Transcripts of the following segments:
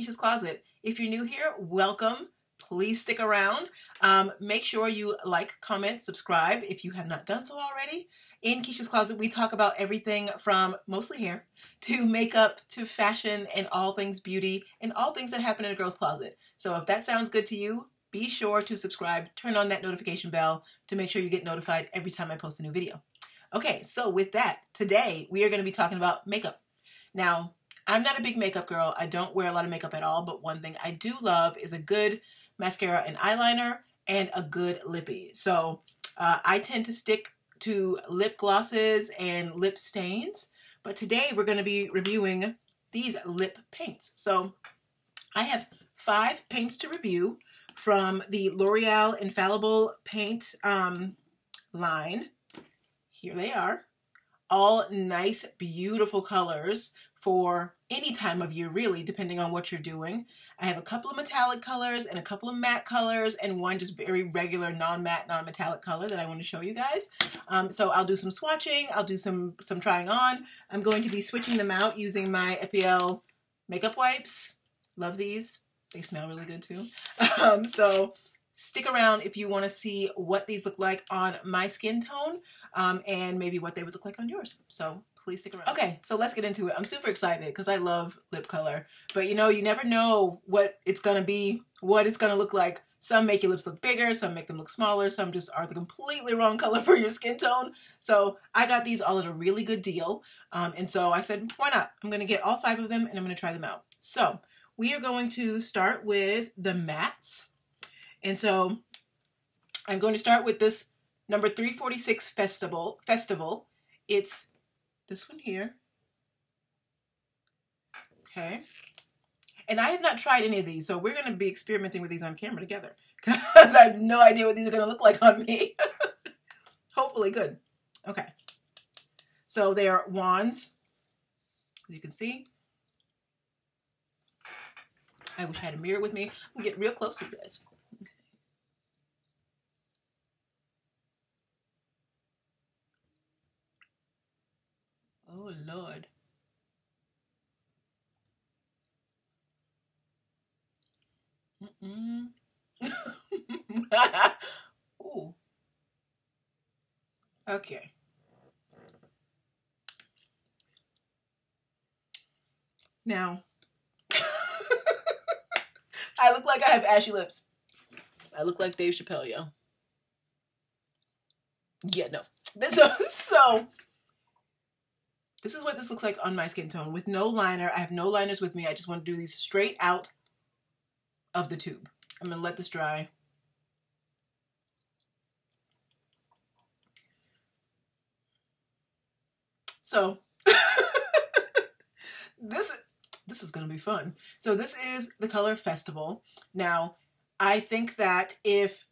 Keesha's Kloset. If you're new here, welcome. Please stick around. Um, make sure you like, comment, subscribe if you have not done so already. In Keesha's Kloset, we talk about everything from mostly hair to makeup to fashion and all things beauty and all things that happen in a girl's closet. So if that sounds good to you, be sure to subscribe, turn on that notification bell to make sure you get notified every time I post a new video. Okay, so with that, today we are going to be talking about makeup. Now, I'm not a big makeup girl. I don't wear a lot of makeup at all, but one thing I do love is a good mascara and eyeliner and a good lippy. So uh, I tend to stick to lip glosses and lip stains, but today we're going to be reviewing these lip paints. So I have five paints to review from the L'Oreal Infallible Paint um, line. Here they are all nice, beautiful colors for any time of year, really, depending on what you're doing. I have a couple of metallic colors and a couple of matte colors and one just very regular non-matte, non-metallic color that I want to show you guys. Um, so I'll do some swatching, I'll do some, some trying on. I'm going to be switching them out using my Epielle makeup wipes. Love these. They smell really good too. Um, so stick around if you want to see what these look like on my skin tone um, and maybe what they would look like on yours. So please stick around. Okay, so let's get into it. I'm super excited because I love lip color. But you know, you never know what it's going to be, what it's going to look like. Some make your lips look bigger, some make them look smaller, some just are the completely wrong color for your skin tone. So I got these all at a really good deal. Um, and so I said, why not? I'm going to get all five of them and I'm going to try them out. So we are going to start with the mattes. And so I'm going to start with this number 346 festival. Festival. It's this one here. Okay. And I have not tried any of these, so we're going to be experimenting with these on camera together because I have no idea what these are going to look like on me. Hopefully good. Okay. So they are wands, as you can see. I wish I had a mirror with me. I'm going to get real close to you guys. Oh, Lord. Mm-mm. Ooh. Okay. Now, I look like I have ashy lips. I look like Dave Chappelle, yo. Yeah, no. This So, so this is what this looks like on my skin tone with no liner. I have no liners with me. I just want to do these straight out of the tube. I'm going to let this dry. So this this is going to be fun. So this is the color Festival. Now, I think that if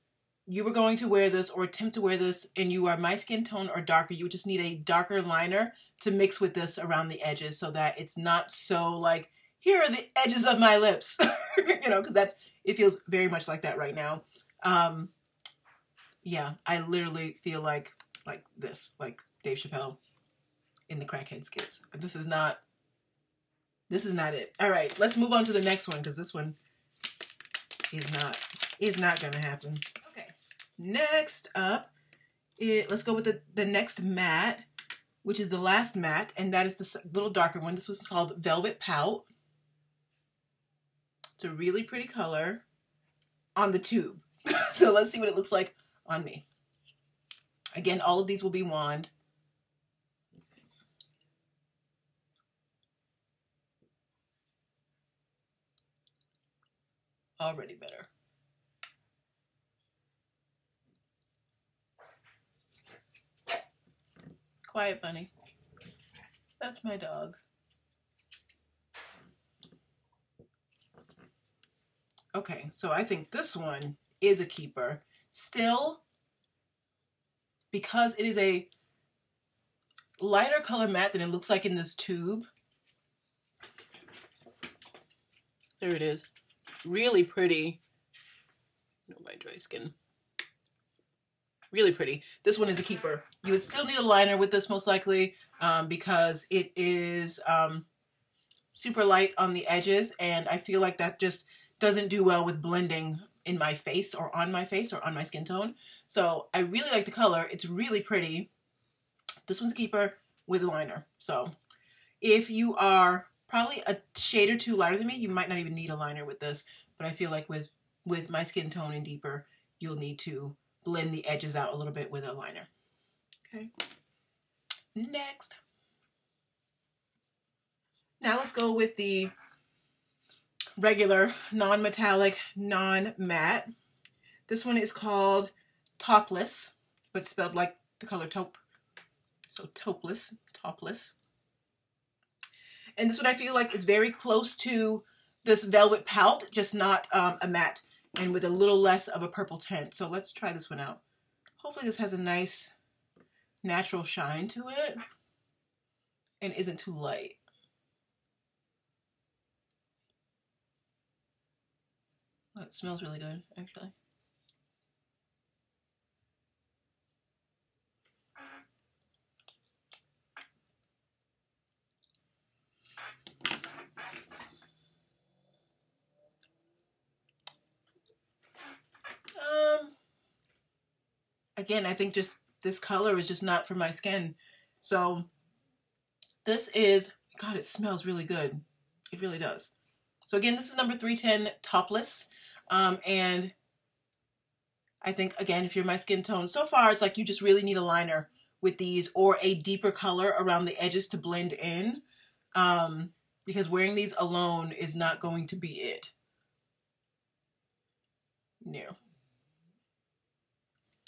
you were going to wear this or attempt to wear this and you are my skin tone or darker, you would just need a darker liner to mix with this around the edges so that it's not so like, here are the edges of my lips, you know, because that's, it feels very much like that right now. Um, yeah, I literally feel like, like this, like Dave Chappelle in the crackhead skits. This is not, this is not it. All right, let's move on to the next one because this one is not, is not going to happen. Next up, it, let's go with the, the next matte, which is the last matte, and that is the little darker one. This was called Velvet Pout. It's a really pretty color on the tube. so let's see what it looks like on me. Again, all of these will be wand. Already better. Quiet bunny. That's my dog. Okay, so I think this one is a keeper. Still, because it is a lighter color matte than it looks like in this tube. There it is. Really pretty. No, my dry skin really pretty. This one is a keeper. You would still need a liner with this most likely um, because it is um, super light on the edges and I feel like that just doesn't do well with blending in my face or on my face or on my skin tone. So I really like the color. It's really pretty. This one's a keeper with a liner. So if you are probably a shade or two lighter than me, you might not even need a liner with this. But I feel like with, with my skin tone and deeper, you'll need to blend the edges out a little bit with a liner. Okay. Next. Now let's go with the regular non-metallic, non-matte. This one is called Topless, but spelled like the color taupe. So Taupeless, Topless. And this one I feel like is very close to this Velvet Pout, just not um, a matte and with a little less of a purple tint. So let's try this one out. Hopefully this has a nice natural shine to it and isn't too light. Oh, it smells really good, actually. Um, again, I think just this color is just not for my skin. So this is, God, it smells really good. It really does. So again, this is number 310 Taupeless. Um, and I think, again, if you're my skin tone, so far it's like you just really need a liner with these or a deeper color around the edges to blend in. Um, because wearing these alone is not going to be it. No.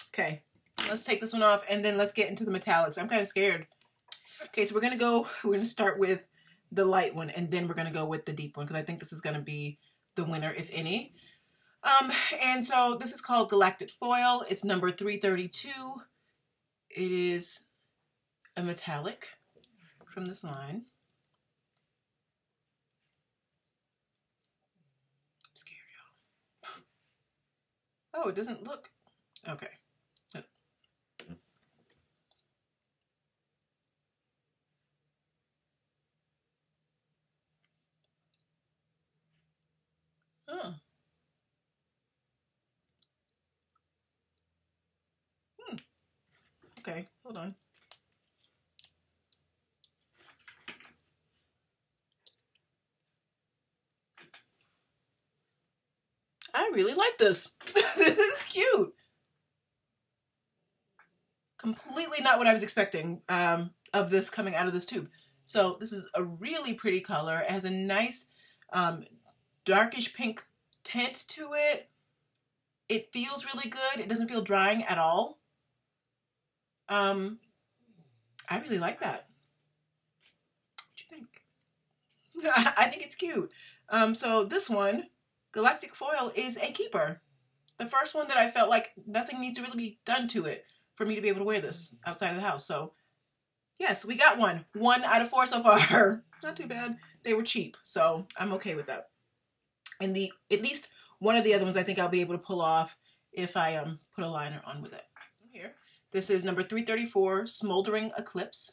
Okay, let's take this one off and then let's get into the metallics. I'm kind of scared. Okay, so we're going to go, we're going to start with the light one and then we're going to go with the deep one because I think this is going to be the winner, if any. Um, and so this is called Galactic Foil. It's number 332. It is a metallic from this line. I'm scared, y'all. Oh, it doesn't look... Okay. Hmm. Okay, hold on. I really like this. this is cute. Completely not what I was expecting um, of this coming out of this tube. So this is a really pretty color. It has a nice um, darkish pink tint to it. It feels really good. It doesn't feel drying at all. Um, I really like that. What do you think? I think it's cute. Um, so this one, Galactic Foil, is a keeper. The first one that I felt like nothing needs to really be done to it for me to be able to wear this outside of the house. So yes, we got one. One out of four so far. Not too bad. They were cheap, so I'm okay with that. And the at least one of the other ones I think I'll be able to pull off if I um put a liner on with it. Here, this is number 334, Smoldering Eclipse.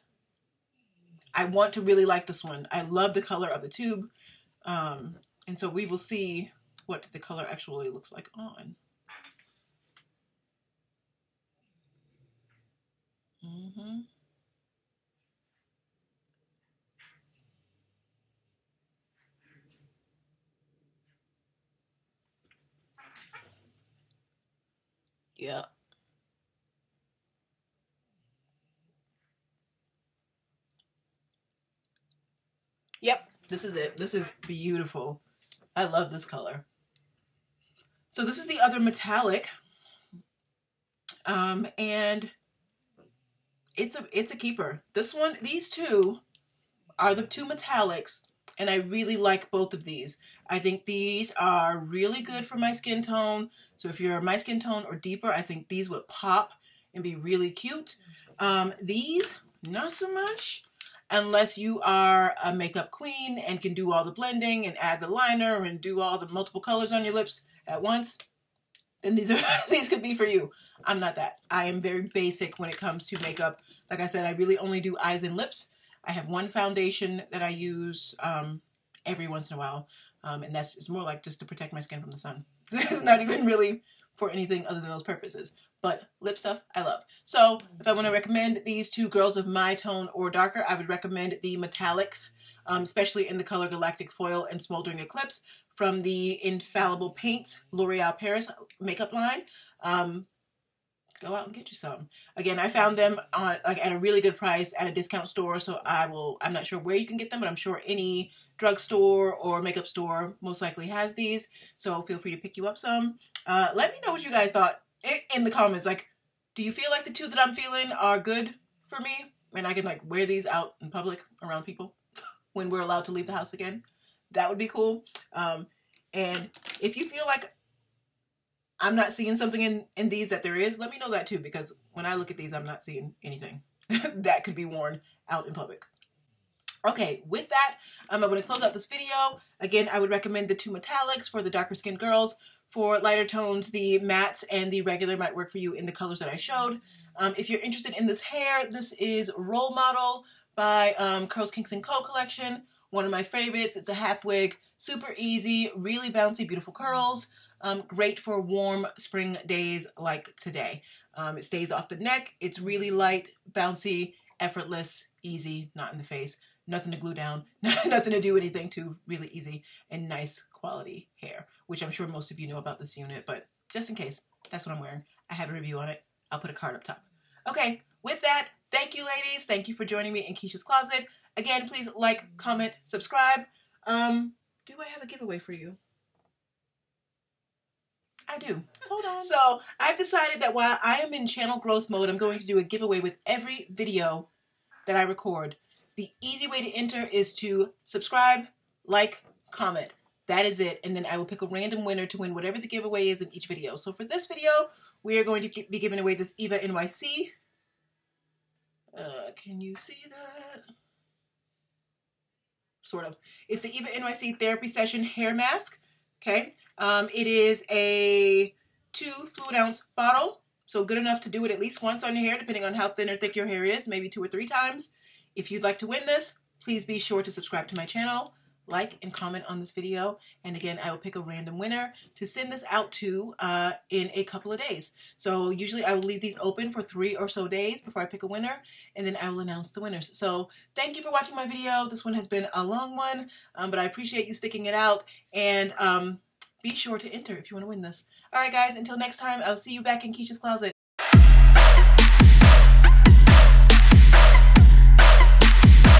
I want to really like this one. I love the color of the tube. Um, and so we will see what the color actually looks like on. Mm-hmm. Yeah. Yep, this is it. This is beautiful. I love this color. So this is the other metallic. Um, and it's a it's a keeper. This one, these two are the two metallics, and I really like both of these. I think these are really good for my skin tone. So if you're my skin tone or deeper, I think these would pop and be really cute. Um, these, not so much, unless you are a makeup queen and can do all the blending and add the liner and do all the multiple colors on your lips at once. Then these are these could be for you. I'm not that. I am very basic when it comes to makeup. Like I said, I really only do eyes and lips. I have one foundation that I use um, every once in a while. Um, and that's it's more like just to protect my skin from the sun. it's not even really for anything other than those purposes. But lip stuff, I love. So if I want to recommend these two girls of my tone or darker, I would recommend the Metallics, um, especially in the color Galactic Foil and Smoldering Eclipse from the Infallible Paints L'Oreal Paris makeup line. Um, go out and get you some. Again, I found them on like at a really good price at a discount store, so I will I'm not sure where you can get them, but I'm sure any drugstore or makeup store most likely has these. So feel free to pick you up some. Uh, let me know what you guys thought in the comments. Like, do you feel like the two that I'm feeling are good for me? And I can like wear these out in public around people when we're allowed to leave the house again. That would be cool. Um, and if you feel like I'm not seeing something in, in these that there is, let me know that too, because when I look at these, I'm not seeing anything that could be worn out in public. Okay, with that, um, I'm going to close out this video. Again, I would recommend the two metallics for the darker skinned girls. For lighter tones, the mattes and the regular might work for you in the colors that I showed. Um, if you're interested in this hair, this is Role Model by um, Curls Kinks & Co. collection. One of my favorites. It's a half wig, super easy, really bouncy, beautiful curls. Um, great for warm spring days like today. Um, it stays off the neck. It's really light, bouncy, effortless, easy, not in the face nothing to glue down, nothing to do anything to, really easy and nice quality hair, which I'm sure most of you know about this unit, but just in case, that's what I'm wearing. I have a review on it. I'll put a card up top. Okay, with that, thank you ladies. Thank you for joining me in Keesha's Kloset. Again, please like, comment, subscribe. Um, do I have a giveaway for you? I do. Hold on. So I've decided that while I am in channel growth mode, I'm going to do a giveaway with every video that I record. The easy way to enter is to subscribe, like, comment. That is it. And then I will pick a random winner to win whatever the giveaway is in each video. So for this video, we are going to be giving away this Eva NYC. Uh, can you see that? Sort of. It's the Eva NYC Therapy Session Hair Mask. Okay. Um, it is a two fluid ounce bottle. So good enough to do it at least once on your hair, depending on how thin or thick your hair is, maybe two or three times. If you'd like to win this, please be sure to subscribe to my channel, like and comment on this video. And again, I will pick a random winner to send this out to uh, in a couple of days. So usually I will leave these open for three or so days before I pick a winner, and then I will announce the winners. So thank you for watching my video. This one has been a long one, um, but I appreciate you sticking it out. And um, be sure to enter if you want to win this. All right, guys, until next time, I'll see you back in Keesha's Kloset.